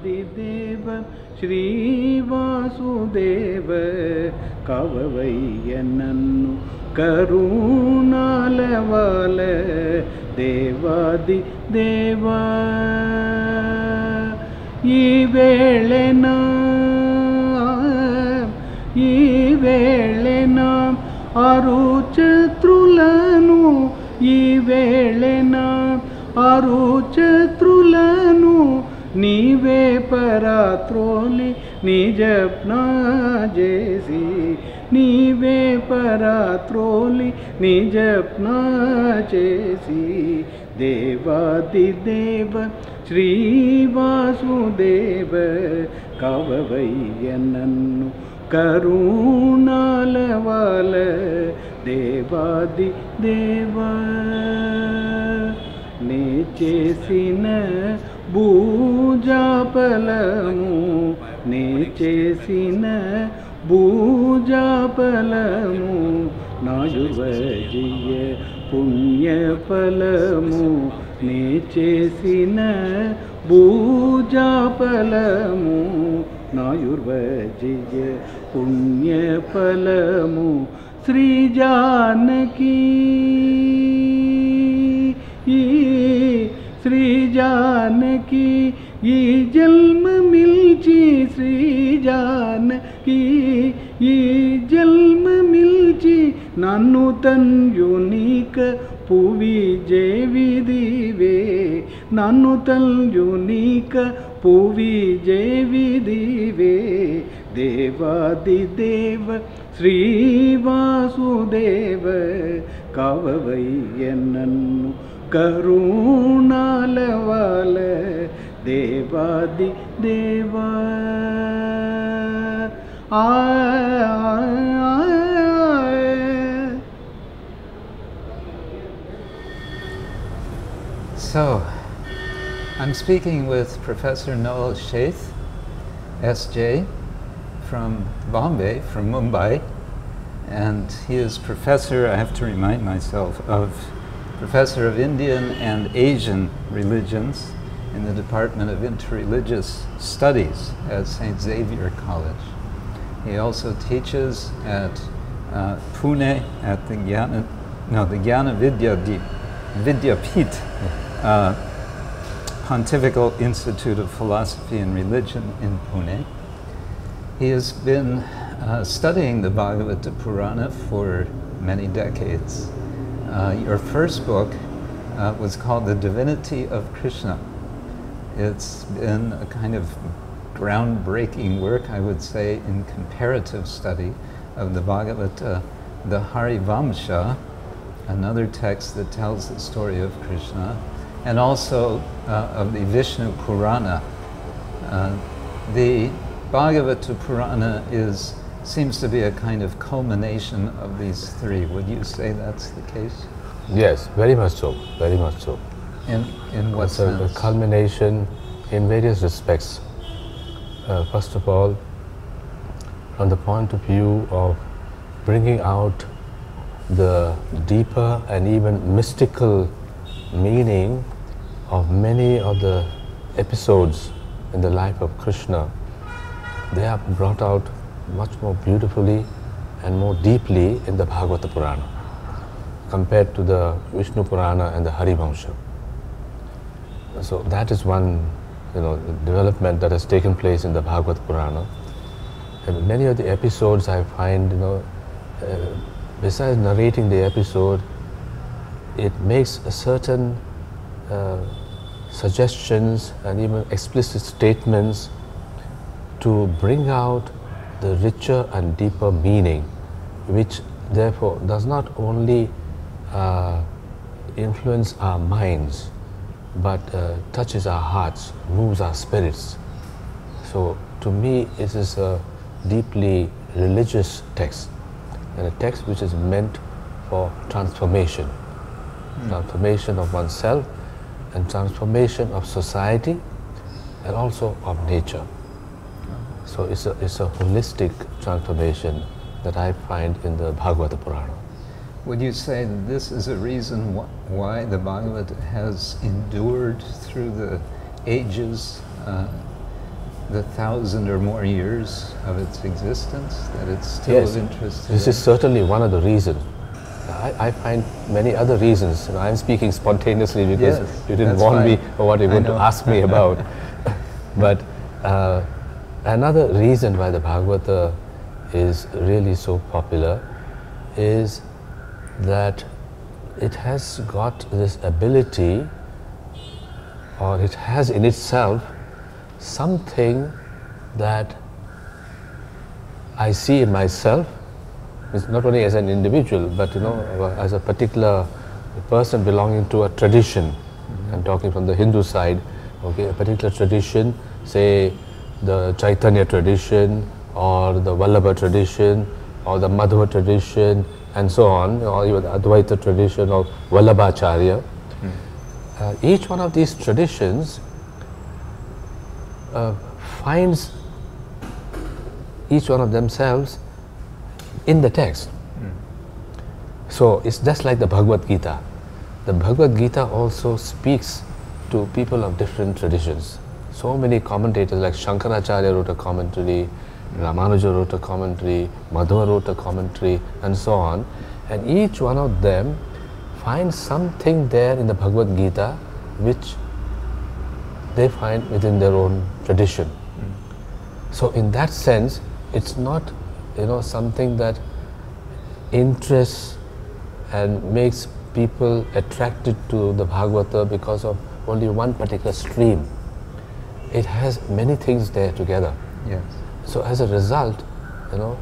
आदिदेव श्रीवासुदेव कववय्यनन्नु करुणालवाल ದೇವಾದಿದೇವ ಈ ವೇಳೆನ ಈ ವೇಳೆನ ಅರು ಚತುಲನು ಈ ವೇಳೆನ ಅರು పరాత్రోలి నిజప్న చేసి నీవే పరాత్రోలి నిజప్న చేసి దేవాది దేవ శ్రీవాసుదేవ కవవయ్య నన్ను కరుణాలవాల దేవాది దేవ. నే చేసిన భూజాపలము నే చేసిన భూజాపలము నాయువజియ పుణ్యఫలము నే చేసిన భూజాపలము నాయుర్వజియ పుణ్యఫలము శ్రీ జానకి श्री जानकी ये जन्म मिलची श्री जानकी ये जन्म मिलची नानु तन्युनिक புவி ஜெய்விதிவே நானு தல்யுனிக்க புவி ஜெய்விதிவே தேவாதி தேவ ஸ்ரீவாசுதேவ கவவை என்னன்னு So, I'm speaking with Professor Noel Sheth, SJ, from Bombay, from Mumbai, and he is professor, I have to remind myself, of professor of Indian and Asian religions in the Department of Interreligious Studies at St. Xavier College. He also teaches at uh, Pune at the Jnana, no, the Jnana Vidya Deep, Vidyapith uh, Pontifical Institute of Philosophy and Religion in Pune. He has been uh, studying the Bhagavata Purana for many decades. Uh, your first book uh, was called The Divinity of Krishna. It's been a kind of groundbreaking work, I would say, in comparative study of the Bhagavata, the Harivamsha, another text that tells the story of Krishna, and also uh, of the Vishnu Purana. Uh, the Bhagavata Purana is, seems to be a kind of culmination of these three. Would you say that's the case? Yes, very much so, very much so. In, in what It's a, a culmination in various respects. Uh, first of all, from the point of view of bringing out the deeper and even mystical meaning of many of the episodes in the life of Krishna, they are brought out much more beautifully and more deeply in the Bhagavata Purana compared to the Vishnu Purana and the Harivamsha. So that is one, you know, development that has taken place in the Bhagavad Purana. And many of the episodes I find, you know, uh, besides narrating the episode, it makes a certain uh, suggestions and even explicit statements to bring out the richer and deeper meaning, which therefore does not only uh, influence our minds, but uh, touches our hearts, moves our spirits. So to me, it is a deeply religious text, and a text which is meant for transformation, transformation of oneself, and transformation of society, and also of nature. So it's a, it's a holistic transformation that I find in the Bhagavata Purana. Would you say that this is a reason wh- why the Bhagavad has endured through the ages? Uh, the thousand or more years of its existence that it's still Yes. of interest This is certainly one of the reasons. I, I find many other reasons. Know, I'm speaking spontaneously because Yes, you didn't warn me of what you're going to ask me about. but uh, another reason why the Bhagavata is really so popular is that it has got this ability, or it has in itself something that I see in myself, it's not only as an individual, but you know, as a particular person belonging to a tradition. I'm talking from the Hindu side, okay, a particular tradition, say the Chaitanya tradition, or the Vallabha tradition, or the Madhva tradition, and so on, or even the Advaita tradition of Vallabhacharya. Uh, each one of these traditions uh, finds each one of themselves in the text. So it's just like the Bhagavad Gita. The Bhagavad Gita also speaks to people of different traditions. So many commentators, like Shankaracharya wrote a commentary, Ramanuja wrote a commentary, Madhva wrote a commentary, and so on. And each one of them finds something there in the Bhagavad Gita which they find within their own tradition. So in that sense, it's not, you know, something that interests and makes people attracted to the Bhagavata because of only one particular stream. It has many things there together. Yes. So as a result, you know,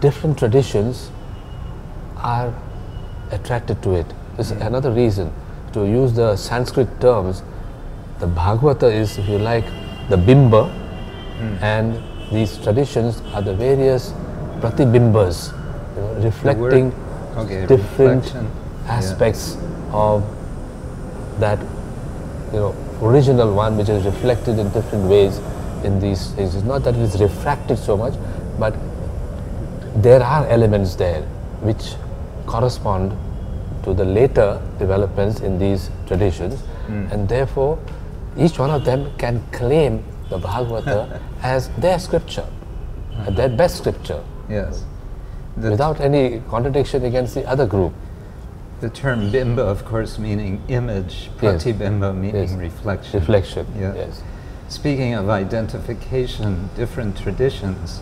different traditions are attracted to it. This is another reason. To use the Sanskrit terms, the Bhagavata is, if you like, the bimba, hmm. and these traditions are the various pratibimbas, you know, reflecting okay, different reflection, yeah. aspects of that you know original one which is reflected in different ways in these. It's not that it is refracted so much, but there are elements there which correspond to the later developments in these traditions, hmm. and therefore each one of them can claim the Bhagavata as their scripture, hmm. their best scripture, Yes. Without any contradiction against the other group. The term bimba, of course, meaning image, Yes. pratibimba meaning Yes. reflection. Reflection. Yeah. Yes. Speaking of identification, different traditions,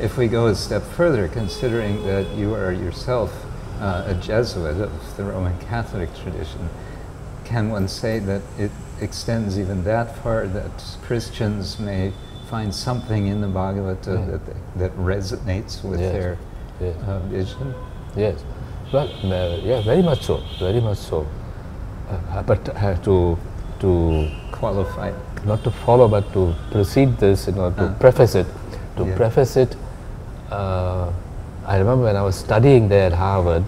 if we go a step further, considering that you are yourself uh, a Jesuit of the Roman Catholic tradition, can one say that it extends even that far that Christians may find something in the Bhagavata Mm. that, that resonates with Yes. their Yes. uh, vision? Yes. Well, uh, yeah, very much so. Very much so. Uh, but have to to Qualify. not to follow, but to precede this, you know, to Ah. preface it. To Yeah. preface it, uh, I remember when I was studying there at Harvard,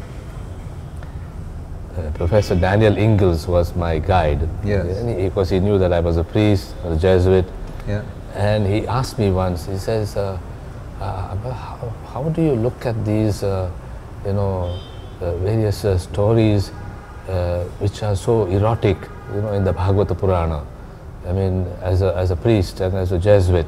uh, Professor Daniel Ingalls was my guide. Yes. He, because he knew that I was a priest, a Jesuit, Yeah. and he asked me once, he says, uh, uh, how, how do you look at these, uh, you know, uh, various uh, stories uh, which are so erotic, you know, in the Bhagavata Purana? I mean, as a, as a priest and as a Jesuit.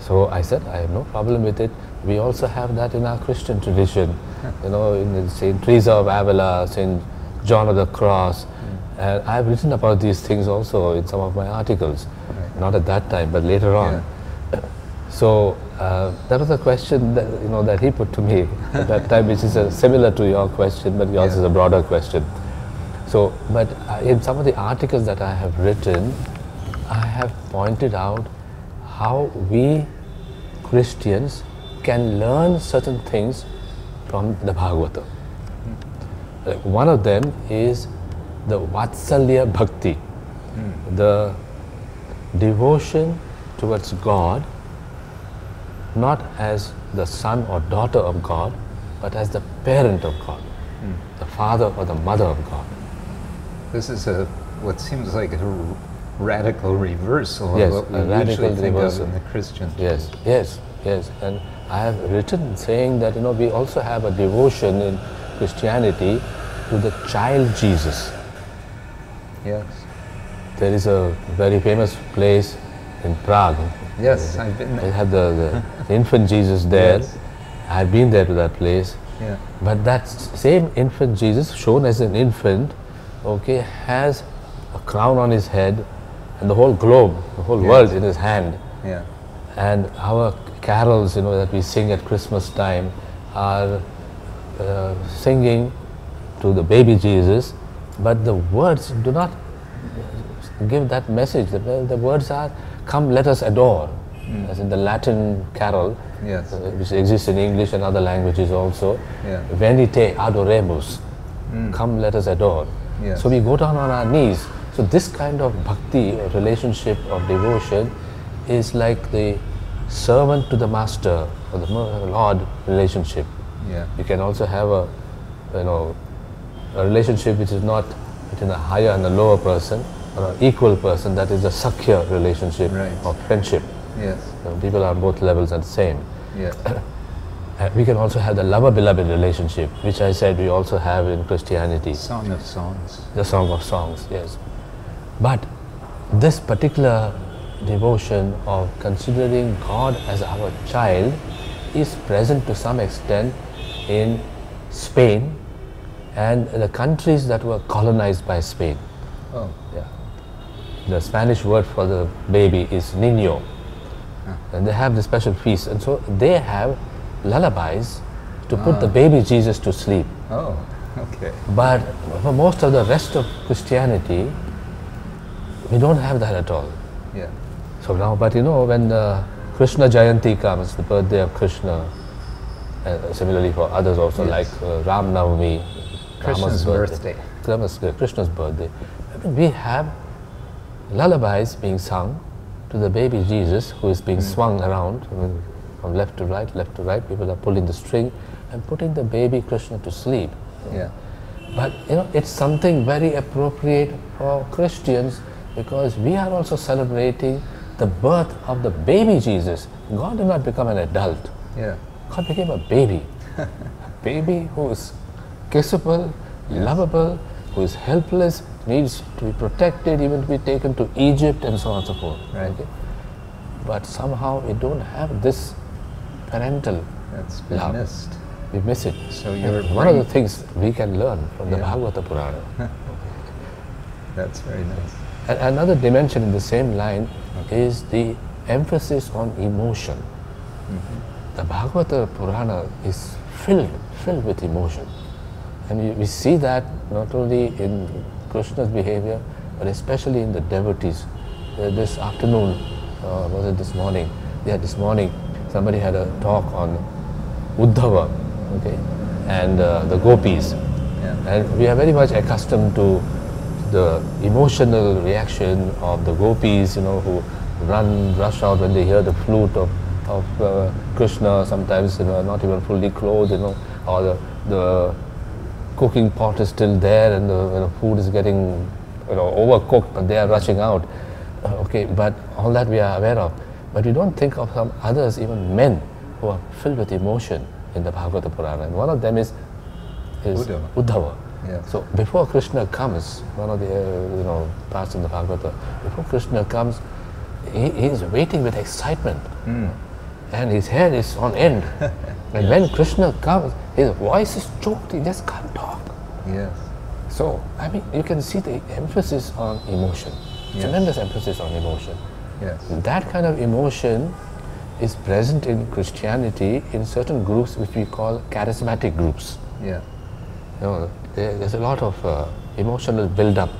So I said, I have no problem with it. We also have that in our Christian tradition, you know, in Saint Teresa of Avila, Saint John of the Cross. And I've written about these things also in some of my articles. Not at that time, but later on. So uh, that was a question that you know that he put to me at that time, which is uh, similar to your question, but yours Yeah. is a broader question. So, but uh, in some of the articles that I have written, I have pointed out how we Christians can learn certain things from the Bhagavata. Like one of them is the Vatsalya Bhakti, the devotion towards God, not as the son or daughter of God, but as the parent of God, hmm. the father or the mother of God. This is a what seems like a radical reversal Yes, of what we usually think reversal. of in the Christian. Yes, yes, yes. And I have written saying that you know we also have a devotion in Christianity to the child Jesus. Yes. There is a very famous place in Prague, Yes, I've been They there. have the, the, the infant Jesus there. Yes. I've been there to that place. Yeah. But that same infant Jesus, shown as an infant, okay, has a crown on his head and the whole globe, the whole Yes. world in his hand. Yeah. And our carols, you know, that we sing at Christmas time are uh, singing to the baby Jesus, but the words do not give that message. The, the words are, Come, let us adore, as in the Latin carol, Yes. uh, which exists in English and other languages also. Yeah. Venite adoremus. Come, let us adore. Yes. So we go down on our knees. So this kind of bhakti, relationship of devotion, is like the servant to the master or the Lord relationship. Yeah. You can also have a, you know, a relationship which is not between a higher and a lower person, or an equal person. That is a sakhya relationship Right. of friendship. Yes. Know, people are on both levels and same. Yes. Uh, we can also have the lover-beloved relationship, which I said we also have in Christianity, Song of songs. the Song of Songs, yes. But this particular devotion of considering God as our child is present to some extent in Spain and the countries that were colonized by Spain. Oh. The Spanish word for the baby is niño. And they have the special feast. And so they have lullabies to put the baby Jesus to sleep. Oh. Okay. But for most of the rest of Christianity, we don't have that at all. Yeah. So now, but you know, when uh, Krishna Jayanti comes, the birthday of Krishna, uh, similarly for others also, Yes. like uh, Ram Navami, Krishna's birthday. Krishna's, Krishna's birthday. We have lullabies being sung to the baby Jesus who is being hmm. swung around from left to right, left to right. People are pulling the string and putting the baby Krishna to sleep. Yeah. But you know, it's something very appropriate for Christians because we are also celebrating the birth of the baby Jesus. God did not become an adult. Yeah. God became a baby. a baby who is kissable, lovable, who is helpless, needs to be protected, even to be taken to Egypt and so on and so forth. Right. But somehow we don't have this parental That's been love. missed. We miss it. So you're one of the things we can learn from the Yeah. Bhagavata Purana. That's very nice. And another dimension in the same line is the emphasis on emotion. Mm-hmm. The Bhagavata Purana is filled, filled with emotion. And we see that not only in Krishna's behavior, but especially in the devotees. Uh, this afternoon, uh, was it this morning? Yeah, this morning, somebody had a talk on Uddhava, okay, and uh, the gopis. Yeah. And we are very much accustomed to the emotional reaction of the gopis, you know, who run, rush out when they hear the flute of, of uh, Krishna, sometimes, you know, not even fully clothed, you know, or the, the cooking pot is still there and the you know, food is getting, you know, overcooked, but they are rushing out. Uh, okay, but all that we are aware of. But we don't think of some others, even men, who are filled with emotion in the Bhagavata Purana. And one of them is, is Uddhava. Uddhava. Yes. So before Krishna comes, one of the uh, you know parts in the Bhagavata, before Krishna comes, he, he is waiting with excitement, and his hair is on end. and when Krishna comes, his voice is choked; he just can't talk. Yes. So I mean, you can see the emphasis on emotion, Yes. tremendous emphasis on emotion. Yes. That kind of emotion is present in Christianity in certain groups which we call charismatic groups. Yeah. You know, there, there's a lot of uh, emotional build-up.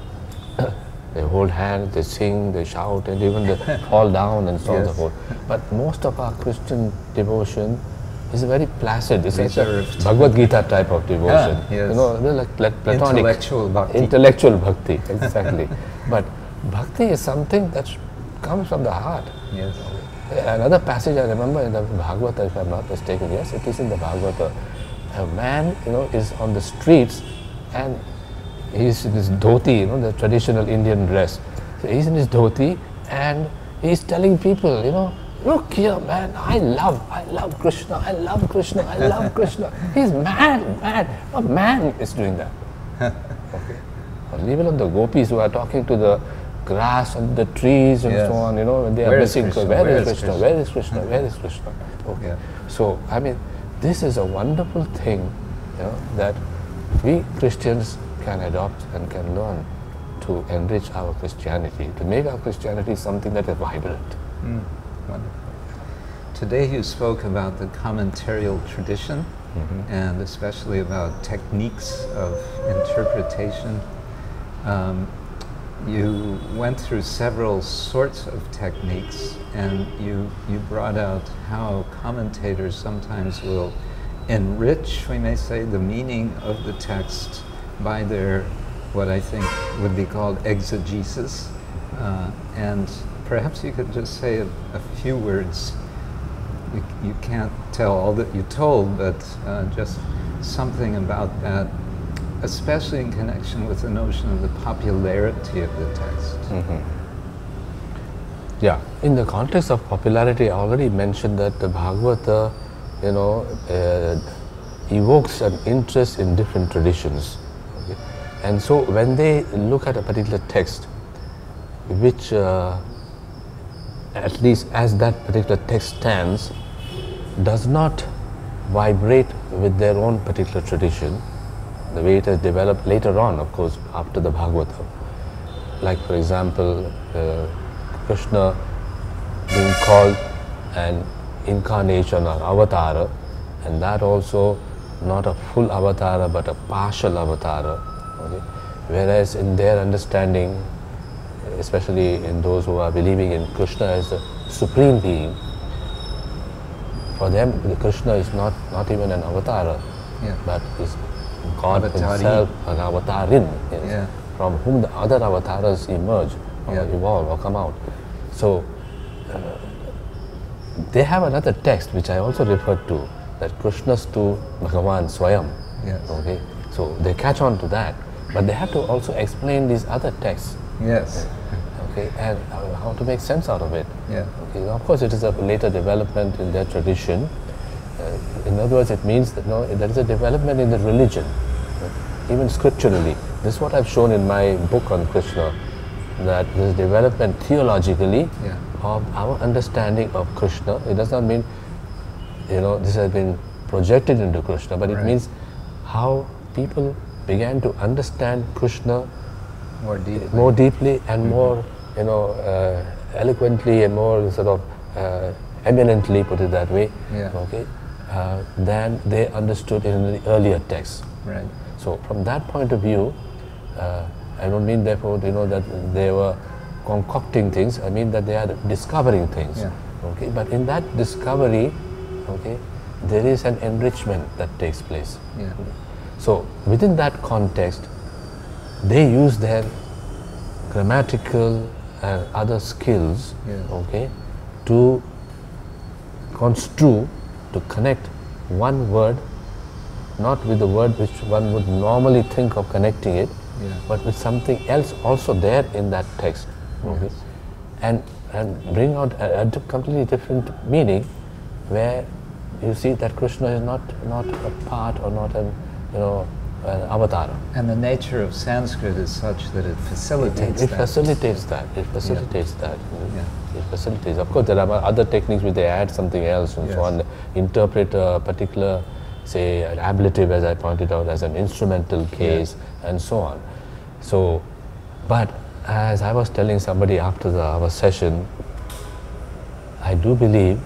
They hold hands, they sing, they shout, and even they fall down and so on and so forth. But most of our Christian devotion is very placid. It's like a Bhagavad Gita type of devotion. Ah, yes. You know, like pla- platonic. Intellectual bhakti. Intellectual bhakti, exactly. but bhakti is something that comes from the heart. Yes. Another passage I remember in the Bhagavata, if I'm not mistaken, yes, it is in the Bhagavata. A man, you know, is on the streets and he's in his dhoti, you know, the traditional Indian dress. So he's in his dhoti and he's telling people, you know, look here, man, I love, I love Krishna, I love Krishna, I love Krishna. He's mad, mad. A man is doing that. Okay. Or even on the gopis who are talking to the grass and the trees and Yes. so on. You know, they are missing. Krishna? Where Where is is Krishna? Krishna? Where is Krishna? Where is Krishna? Okay. Yeah. So I mean, this is a wonderful thing, you know, that we Christians can adopt and can learn to enrich our Christianity, to make our Christianity something that is vibrant. Mm, wonderful. Today you spoke about the commentarial tradition and especially about techniques of interpretation. Um, you went through several sorts of techniques and you, you brought out how commentators sometimes will enrich, we may say, the meaning of the text by their, what I think would be called exegesis. Uh, and perhaps you could just say a, a few words. You, you can't tell all that you told, but uh, just something about that, especially in connection with the notion of the popularity of the text. Yeah, in the context of popularity, I already mentioned that the Bhagavata, you know, uh, evokes an interest in different traditions. And so when they look at a particular text, which uh, at least as that particular text stands, does not vibrate with their own particular tradition, the way it has developed later on, of course, after the Bhagavata. Like, for example, uh, Krishna being called an incarnation or avatara, and that also not a full avatara but a partial avatara. Whereas in their understanding, especially in those who are believing in Krishna as the supreme being, for them the Krishna is not, not even an avatar, Yeah. but is God Avatari. himself, an avatarin, yes, Yeah. from whom the other avatars emerge or Yeah. evolve or come out. So uh, they have another text which I also referred to, that Krishnas tu Bhagavan Swayam. Yes. Okay, so they catch on to that, but they have to also explain these other texts. Yes. Okay, and uh, how to make sense out of it. Yeah. Okay, of course, it is a later development in their tradition. Uh, in other words, it means that no, there is a development in the religion, uh, even scripturally. This is what I've shown in my book on Krishna, that this development theologically Yeah. of our understanding of Krishna. It does not mean, you know, this has been projected into Krishna, but it Right. means how people began to understand Krishna More deeply. more deeply and more, you know, uh, eloquently and more sort of uh, eminently, put it that way, Yeah. okay, uh, than they understood in the earlier texts. Right. So from that point of view, uh, I don't mean therefore, you know, that they were concocting things. I mean that they are discovering things. Yeah. Okay, but in that discovery, okay, there is an enrichment that takes place. Yeah. So within that context, they use their grammatical and other skills, Yes. okay, to construe, to connect one word, not with the word which one would normally think of connecting it, Yeah. but with something else also there in that text, okay, Yes. and and bring out a, a completely different meaning, where you see that Krishna is not not a part or not an you know an avatar. And the nature of Sanskrit is such that it facilitates It that. facilitates that. It facilitates that. Yeah. It facilitates. Of course, there are other techniques where they add something else and so on. Interpret a particular, say, an ablative, as I pointed out, as an instrumental case, and so on. So, but as I was telling somebody after the, our session, I do believe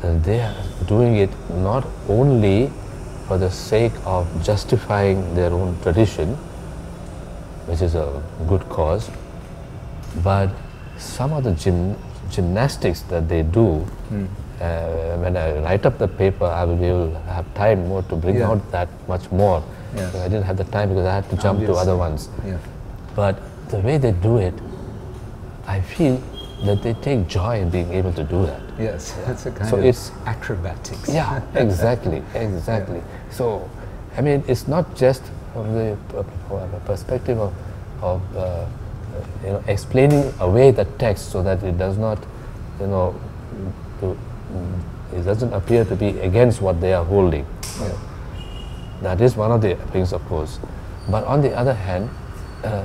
that they are doing it not only for the sake of justifying their own tradition, which is a good cause, but some of the gym, gymnastics that they do, Hmm. uh, when I write up the paper, I will to have time more to bring Yeah. out that much more. Yes. I didn't have the time because I had to jump to other ones. Yeah. But the way they do it, I feel that they take joy in being able to do that. Yes, it's a kind So of it's- acrobatics. Yeah, exactly, exactly. So, I mean, it's not just from the perspective of, of uh, you know, explaining away the text so that it does not, you know, to, it doesn't appear to be against what they are holding. Yeah. That is one of the things, of course. But on the other hand, uh,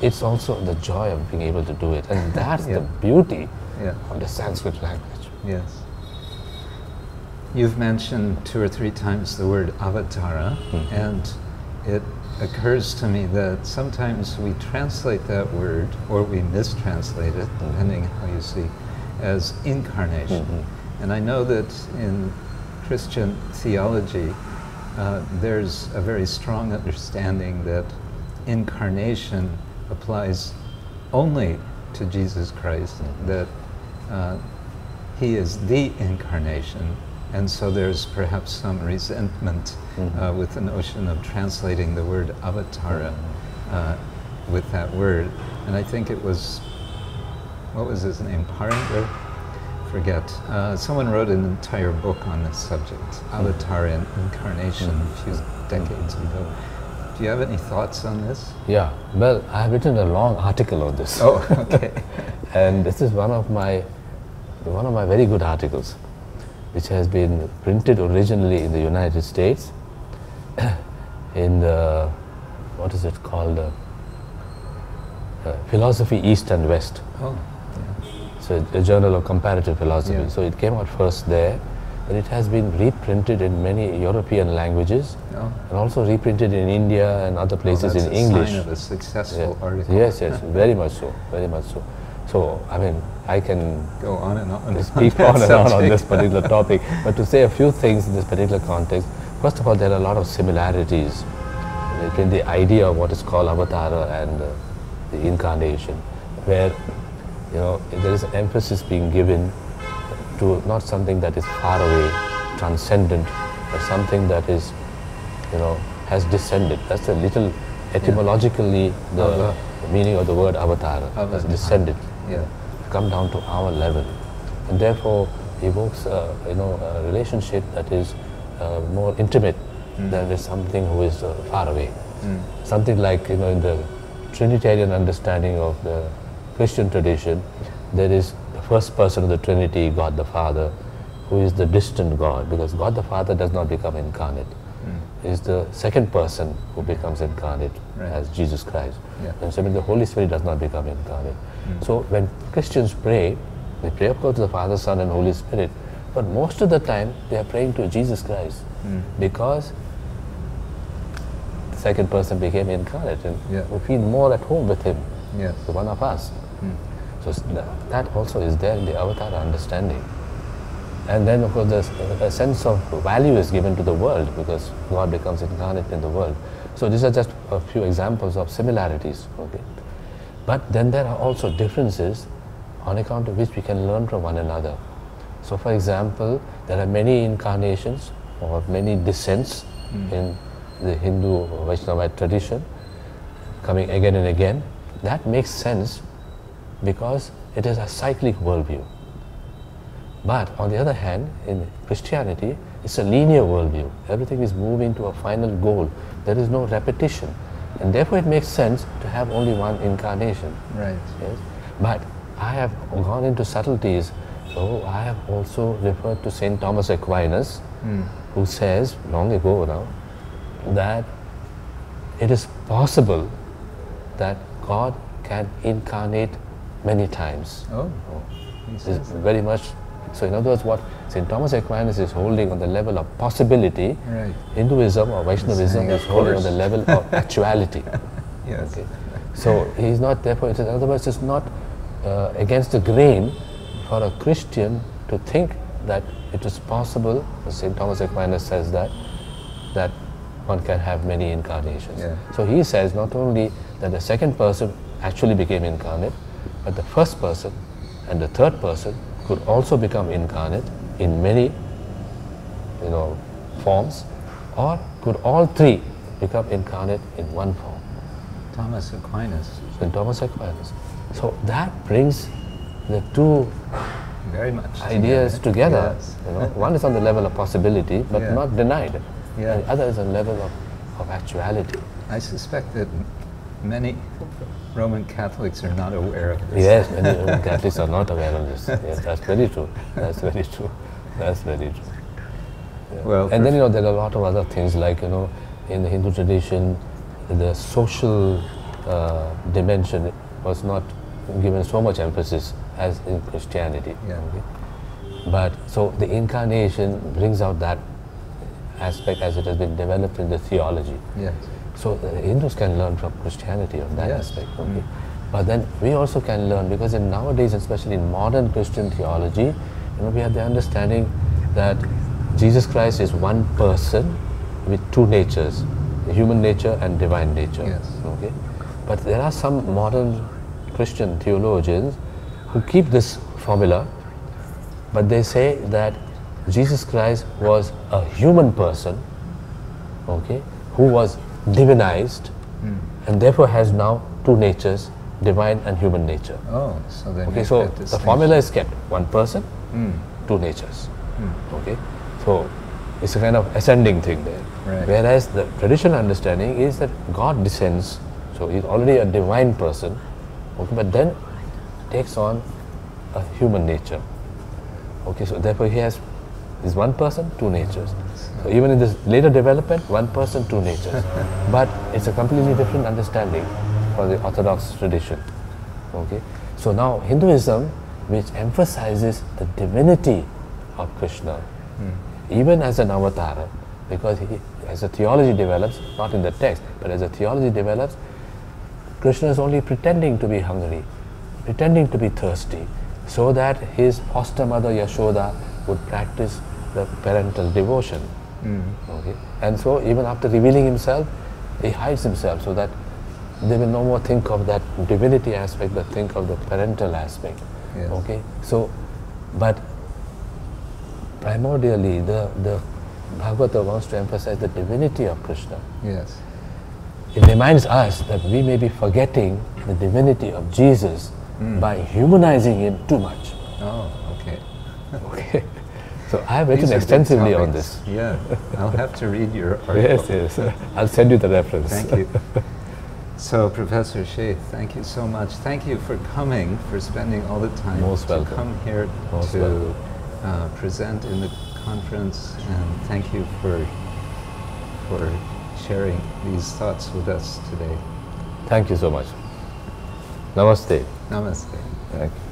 it's also the joy of being able to do it. And that's Yeah. the beauty Yeah. of the Sanskrit language. Yes. You've mentioned two or three times the word avatara, Mhm. and it occurs to me that sometimes we translate that word, or we mistranslate it, depending how you see, as incarnation. Mhm. And I know that in Christian theology, uh, there's a very strong understanding that incarnation applies only to Jesus Christ, Mhm. that uh, he is the incarnation, and so there's perhaps some resentment uh, Mhm. with the notion of translating the word avatara uh, with that word. And I think it was, what was his name, Parrinder? Forget. Uh, someone wrote an entire book on this subject, Avatar and Incarnation, a few decades ago. Do you have any thoughts on this? Yeah, well, I have written a long article on this. Oh, okay. and this is one of my one of my very good articles, which has been printed originally in the United States, in the what is it called, uh, uh, Philosophy East and West. oh, So a journal of comparative philosophy. Yeah. So it came out first there, but it has been reprinted in many European languages. Oh. and also reprinted in India and other places well, that's in English. sign of a successful Yeah. article. Yes, yes, very much so, very much so. So, I mean, I can Go on and on. on and on on this particular topic, but to say a few things in this particular context, first of all, there are a lot of similarities between the idea of what is called avatara and uh, the incarnation, where you know there is an emphasis being given to not something that is far away, transcendent, but something that is, you know, has descended. That's a little etymologically the, the meaning of the word avatara, has descended Yeah. Come down to our level and therefore evokes a, you know, a relationship that is uh, more intimate than with something who is uh, far away. Mm. Something like, you know, in the Trinitarian understanding of the Christian tradition, there is the first person of the Trinity, God the Father, who is the distant God, because God the Father does not become incarnate. Is the second person who becomes incarnate Right. as Jesus Christ. Yeah. And so the Holy Spirit does not become incarnate. Mm. So when Christians pray, they pray of course to the Father, Son and Holy Spirit, but most of the time they are praying to Jesus Christ Mm. because the second person became incarnate and Yeah. we feel more at home with him, Yes. the one of us. Mm. So that also is there in the avatar understanding. And then, of course, there's a- sense of value is given to the world because God becomes incarnate in the world. So these are just a few examples of similarities. Okay, but then there are also differences on account of which we can learn from one another. So, for example, there are many incarnations or many descents hmm. in the Hindu Vaishnavite tradition, coming again and again. That makes sense because it is a cyclic worldview. But on the other hand, in Christianity, it's a linear worldview. Everything is moving to a final goal. There is no repetition. And therefore, it makes sense to have only one incarnation. Right. Yes? But I have gone into subtleties. So I have also referred to St. Thomas Aquinas, Mm. who says, long ago now, that it is possible that God can incarnate many times. Oh, he This is very much. So, in other words, what St. Thomas Aquinas is holding on the level of possibility, Right. Hinduism or Vaishnavism is holding on the level of actuality. Yes. Okay. So he's not therefore, in other words, it's not uh, against the grain for a Christian to think that it is possible, St. Thomas Aquinas says that, that one can have many incarnations. Yeah. So he says not only that the second person actually became incarnate, but the first person and the third person could also become incarnate in many you know, forms, or could all three become incarnate in one form. Thomas Aquinas. St. Thomas Aquinas. So that brings the two Very much. ideas together. Yes. You know, one is on the level of possibility, but Yeah. not denied. Yeah. And the other is on the level of, of actuality. I suspect that many Roman Catholics are not aware of this. Yes, many Roman Catholics are not aware of this. Yes, that's very true. That's very true. That's very true. Yeah. Well, and then you know there are a lot of other things like you know in the Hindu tradition, the social uh, dimension was not given so much emphasis as in Christianity. Yeah. okay? But so the incarnation brings out that aspect as it has been developed in the theology. Yes. So the Hindus can learn from Christianity on that Yes. aspect. Okay? Hmm. But then we also can learn because in nowadays, especially in modern Christian theology, you know, we have the understanding that Jesus Christ is one person with two natures, human nature and divine nature. Yes. Okay. But there are some modern Christian theologians who keep this formula, but they say that Jesus Christ was a human person, okay, who was divinized and therefore has now two natures, divine and human nature. Oh, so they Okay, so the formula is kept one person, Mm. two natures. Okay, so it's a kind of ascending thing there. Right. Whereas the traditional understanding is that God descends, so he's already a divine person, okay, but then takes on a human nature. Okay, so therefore he has is one person, two natures. So even in this later development, one person, two natures. but it's a completely different understanding for the Orthodox tradition. Okay, so now Hinduism, which emphasizes the divinity of Krishna, hmm. even as an avatar, because he, as a theology develops, not in the text, but as a theology develops, Krishna is only pretending to be hungry, pretending to be thirsty, so that his foster mother Yashoda would practice the parental devotion. Hmm. Okay? And so, even after revealing himself, he hides himself so that they will no more think of that divinity aspect, but think of the parental aspect. Yes. Okay? So, but primordially, the, the Bhagavata wants to emphasize the divinity of Krishna. Yes. It reminds us that we may be forgetting the divinity of Jesus hmm. by humanizing him too much. Oh. So I have written These are good extensively on this. Yeah, I'll have to read your article. Yes, yes. I'll send you the reference. Thank you. So, Professor Sheth, thank you so much. Thank you for coming, for spending all the time Most to welcome. come here Most to uh, present in the conference, and thank you for for sharing these thoughts with us today. Thank you so much. Namaste. Namaste. Thank you.